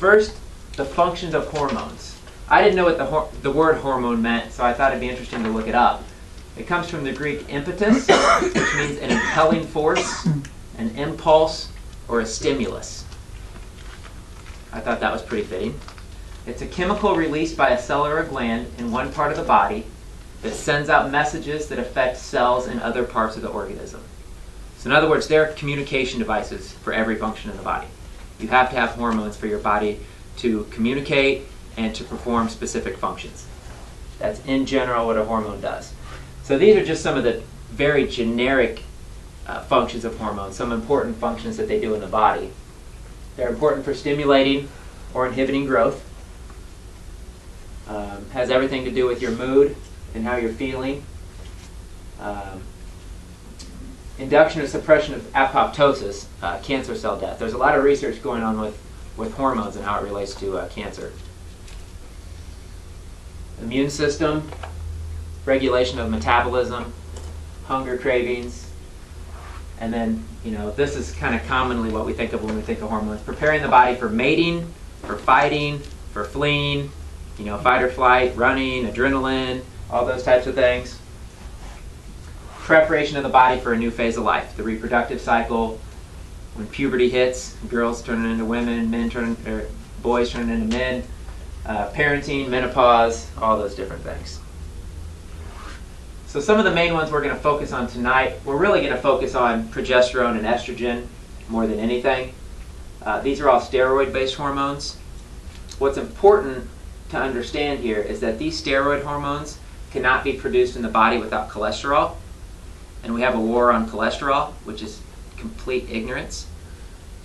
First, the functions of hormones. I didn't know what the, the word hormone meant, so I thought it'd be interesting to look it up. It comes from the Greek impetus, which means an impelling force, an impulse, or a stimulus. I thought that was pretty fitting. It's a chemical released by a cell or a gland in one part of the body that sends out messages that affect cells in other parts of the organism. So, in other words, they're communication devices for every function in the body. You have to have hormones for your body to communicate and to perform specific functions. That's in general what a hormone does. So, these are just some of the very generic uh, functions of hormones, some important functions that they do in the body. They're important for stimulating or inhibiting growth. Um, has everything to do with your mood and how you're feeling. Um, induction or suppression of apoptosis, uh, cancer cell death. There's a lot of research going on with, with hormones and how it relates to uh, cancer. Immune system, regulation of metabolism, hunger cravings, and then, you know, this is kind of commonly what we think of when we think of hormones. Preparing the body for mating, for fighting, for fleeing, you know, fight or flight, running, adrenaline, all those types of things. Preparation of the body for a new phase of life, the reproductive cycle, when puberty hits, girls turning into women, men turning, or boys turning into men, uh, parenting, menopause, all those different things. So some of the main ones we're going to focus on tonight, we're really going to focus on progesterone and estrogen more than anything. Uh, these are all steroid-based hormones. What's important to understand here is that these steroid hormones cannot be produced in the body without cholesterol. And we have a war on cholesterol, which is complete ignorance.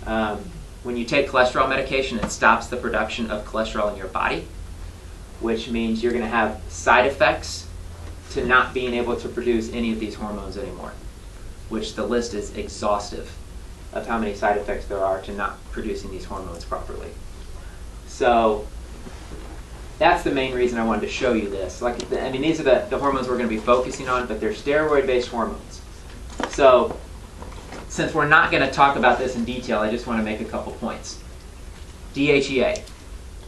Um, when you take cholesterol medication, it stops the production of cholesterol in your body, which means you're going to have side effects to not being able to produce any of these hormones anymore, which the list is exhaustive of how many side effects there are to not producing these hormones properly. So that's the main reason I wanted to show you this. Like, I mean, these are the, the hormones we're going to be focusing on, but they're steroid-based hormones. So, since we're not going to talk about this in detail, I just want to make a couple points. DHEA.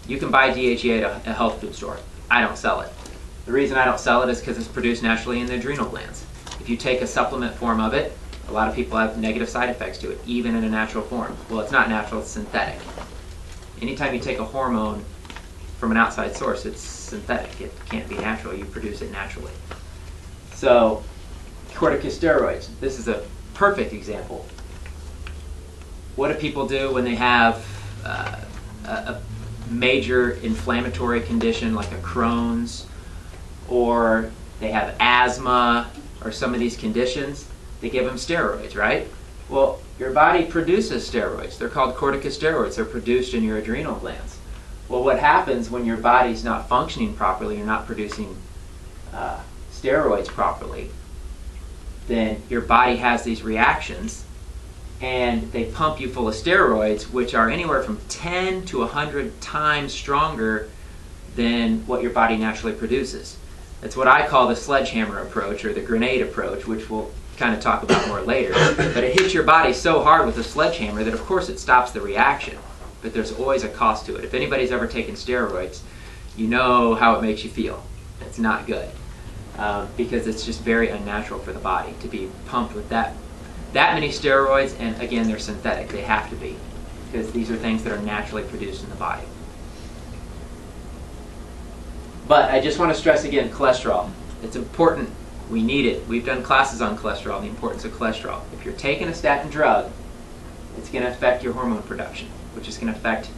You can buy DHEA at a health food store. I don't sell it. The reason I don't sell it is because it's produced naturally in the adrenal glands. If you take a supplement form of it, a lot of people have negative side effects to it, even in a natural form. Well, it's not natural, it's synthetic. Anytime you take a hormone from an outside source, it's synthetic. It can't be natural. You produce it naturally. So, corticosteroids. This is a perfect example. What do people do when they have uh, a, a major inflammatory condition like a Crohn's, or they have asthma, or some of these conditions? They give them steroids, right? Well, your body produces steroids. They're called corticosteroids. They're produced in your adrenal glands. Well, what happens when your body's not functioning properly, you're not producing uh, steroids properly, then your body has these reactions and they pump you full of steroids, which are anywhere from 10 to 100 times stronger than what your body naturally produces. It's what I call the sledgehammer approach or the grenade approach, which we'll kind of talk about more later. But it hits your body so hard with a sledgehammer that, of course, it stops the reaction but there's always a cost to it. If anybody's ever taken steroids, you know how it makes you feel. It's not good um, because it's just very unnatural for the body to be pumped with that that many steroids. And again, they're synthetic; they have to be because these are things that are naturally produced in the body. But I just want to stress again, cholesterol. It's important. We need it. We've done classes on cholesterol, the importance of cholesterol. If you're taking a statin drug, it's going to affect your hormone production which is going to affect